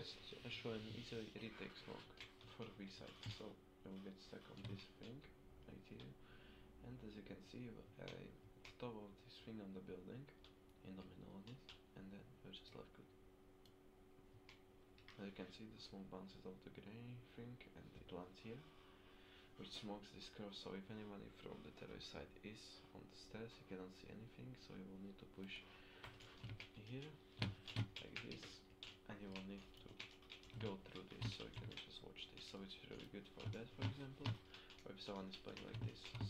let's show an easy retake smoke for V side. So will get stuck on this thing right here, and as you can see, I top of this thing on the building in the middle of this, and then we're just left good. As you can see, the smoke bounces off the grey thing and it lands here, which smokes this curve. So if anyone from the terrorist side is on the stairs, you cannot see anything. So you will need to push here like this and you will need to go through this so you can just watch this good for that for example. Or if someone is playing like this